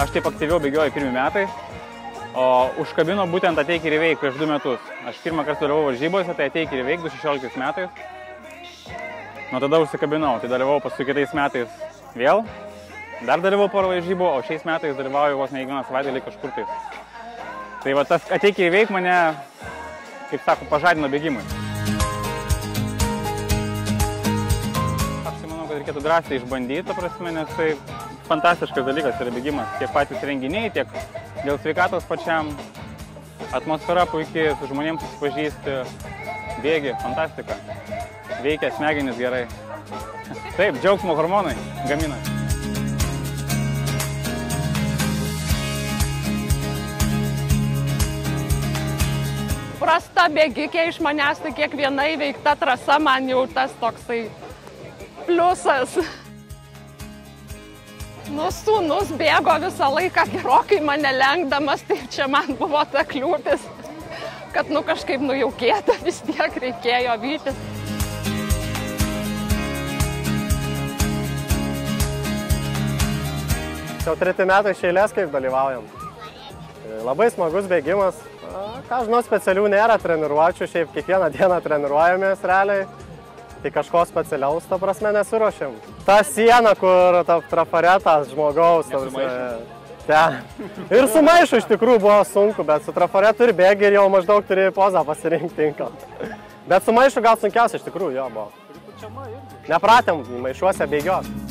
aš taip aktyviau bėgioju pirmie metai, o užkabino būtent ateik ir įveik prieš du metus. Aš pirmą kartą dalyvau varžybose, tai ateik ir įveik 2016 metais. Nuo tada užsikabinau, tai dalyvau paskui kitais metais vėl. Dar dalyvau porą varžybų, o šiais metais dalyvauju vos ne kiekvieną savaitgalį kažkur tai. Tai va tas ateik ir įveik mane, kaip sako, pažadino bėgimui. Aš tai manau, kad reikėtų drąsiai išbandyti, ta prasme, nes tai fantastiškas dalykas yra bėgimas. Tiek patys renginiai, tiek dėl sveikatos pačiam. Atmosfera puikiai, su žmonėms susipažįsti, bėgi, fantastika. Veikia smegenis gerai. Taip, džiaugsmo hormonai gamina. Prasta bėgikė iš manęs, tai kiekviena įveikta trasa man jau tas toksai pliusas. Nu, sūnus bėgo visą laiką gerokai mane lenkdamas, tai čia man buvo ta kliūtis, kad nu kažkaip nujaukėta vis tiek reikėjo vytis. Jau treti metai iš eilės kaip dalyvaujam. Tai Labai smagus bėgimas. Ką žinau, specialių nėra treniruočių, šiaip kiekvieną dieną treniruojamės realiai. Tai kažko specialiaus, ta prasme, nesiuošiam. Ta siena, kur ta trafaretas žmogaus. ta prasme, Ten. Ir su maišu iš tikrųjų buvo sunku, bet su trafaretu ir bėgi ir jau maždaug turi pozą pasirinkti tinkamą. Bet su maišu gal sunkiausia iš tikrųjų jo buvo. Nepratėm maišuose bėgioti.